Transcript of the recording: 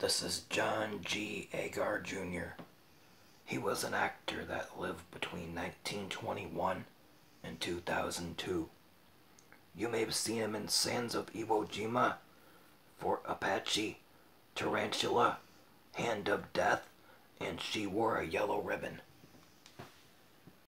This is John G. Agar Jr. He was an actor that lived between 1921 and 2002. You may have seen him in Sands of Iwo Jima, Fort Apache, Tarantula, Hand of Death, and She Wore a Yellow Ribbon.